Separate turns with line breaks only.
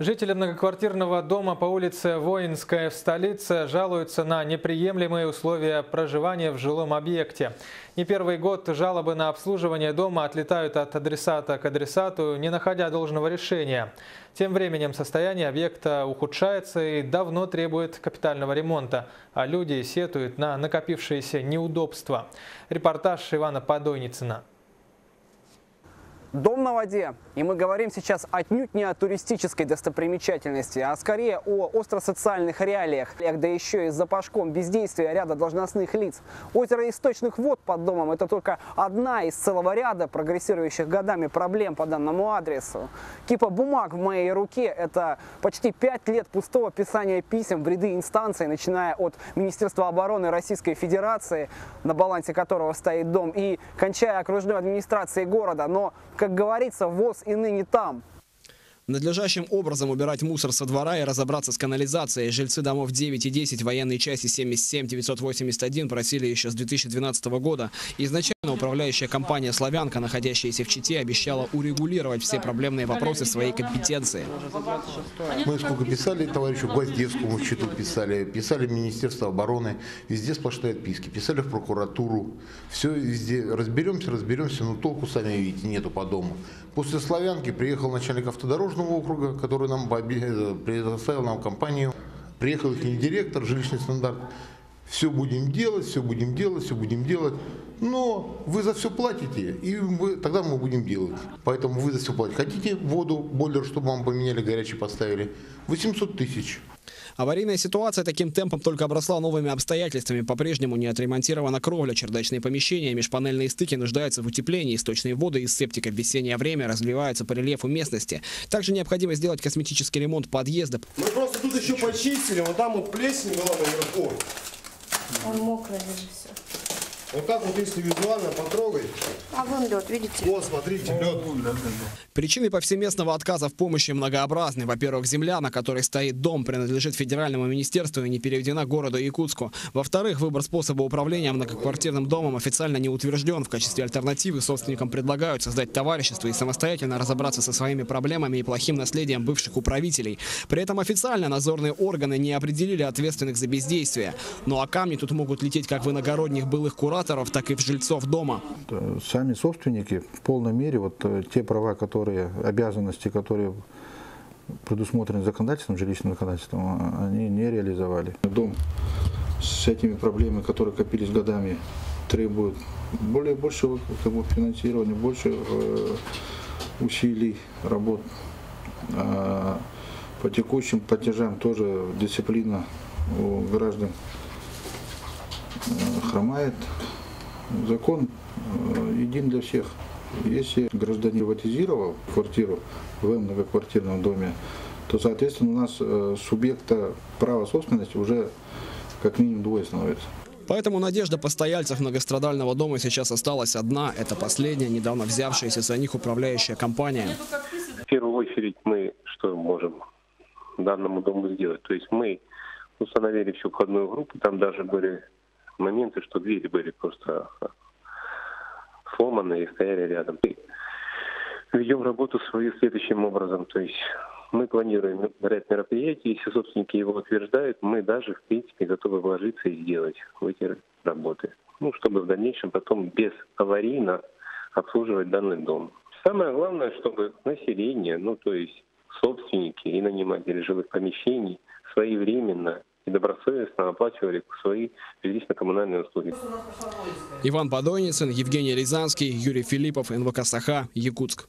Жители многоквартирного дома по улице Воинская в столице жалуются на неприемлемые условия проживания в жилом объекте. Не первый год жалобы на обслуживание дома отлетают от адресата к адресату, не находя должного решения. Тем временем состояние объекта ухудшается и давно требует капитального ремонта, а люди сетуют на накопившиеся неудобства. Репортаж Ивана Подойницына.
Дом на воде. И мы говорим сейчас отнюдь не о туристической достопримечательности, а скорее о остросоциальных реалиях. Да еще и с запашком бездействия ряда должностных лиц. Озеро источных вод под домом – это только одна из целого ряда прогрессирующих годами проблем по данному адресу. Кипа бумаг в моей руке – это почти пять лет пустого писания писем в ряды инстанций, начиная от Министерства обороны Российской Федерации, на балансе которого стоит дом, и кончая окружной администрацией города. Но как говорится, ВОЗ и ныне там.
Надлежащим образом убирать мусор со двора и разобраться с канализацией. Жильцы домов 9 и 10 военной части 77-981 просили еще с 2012 года. Изначально управляющая компания «Славянка», находящаяся в Чите, обещала урегулировать все проблемные вопросы своей компетенции.
Мы сколько писали товарищу Гвоздевскому в Читу писали, писали Министерство обороны, везде сплошные отписки, писали в прокуратуру. Все везде разберемся, разберемся, но толку, сами видите, нету по дому. После «Славянки» приехал начальник автодорожного округа, который нам предоставил нам компанию. Приехал их директор, жилищный стандарт. Все будем делать, все будем делать, все будем делать. Но вы за все платите, и мы, тогда мы будем делать. Поэтому вы за все платите. Хотите воду, бойлер, чтобы вам поменяли, горячий поставили? 800 тысяч.
Аварийная ситуация таким темпом только обросла новыми обстоятельствами. По-прежнему не отремонтирована кровля, чердачные помещения, межпанельные стыки нуждаются в утеплении, источные воды из септика в весеннее время разливаются по рельефу местности. Также необходимо сделать косметический ремонт подъезда.
Мы просто тут еще почистили, вот там вот плесень была наверху.
Он мокрый даже все.
Вот так вот, если визуально потрогать.
А вон лед, видите?
Вот, смотрите, лед.
Причины повсеместного отказа в помощи многообразны. Во-первых, земля, на которой стоит дом, принадлежит федеральному министерству и не переведена городу Якутску. Во-вторых, выбор способа управления многоквартирным домом официально не утвержден. В качестве альтернативы собственникам предлагают создать товарищество и самостоятельно разобраться со своими проблемами и плохим наследием бывших управителей. При этом официально надзорные органы не определили ответственных за бездействие. Ну а камни тут могут лететь как в иногородних былых кураторов, так и в жильцов дома.
Сами собственники в полной мере вот э, те права, которые, обязанности, которые предусмотрены законодательством, жилищным законодательством, а, они не реализовали. Дом с этими проблемами, которые копились годами, требует более большего как бы, финансирования, больше э, усилий, работ. А по текущим платежам тоже дисциплина у граждан э, хромает закон э, един для всех. Если гражданин приватизировал квартиру в многоквартирном доме, то, соответственно, у нас э, субъекта права собственности уже как минимум двое становится.
Поэтому надежда постояльцев многострадального дома сейчас осталась одна. Это последняя, недавно взявшаяся за них управляющая компания.
В первую очередь мы что можем данному дому сделать? То есть мы установили всю входную группу, там даже были моменты, что двери были просто сломаны и стояли рядом. И ведем работу свою следующим образом. То есть мы планируем ряд мероприятий, если собственники его утверждают, мы даже, в принципе, готовы вложиться и сделать в эти работы. Ну, чтобы в дальнейшем потом без аварийно обслуживать данный дом. Самое главное, чтобы население, ну, то есть собственники и наниматели жилых помещений своевременно добросовестно оплачивали свои жилищно-коммунальные услуги.
Иван Подойницын, Евгений Рязанский, Юрий Филиппов, НВК «Саха», Якутск.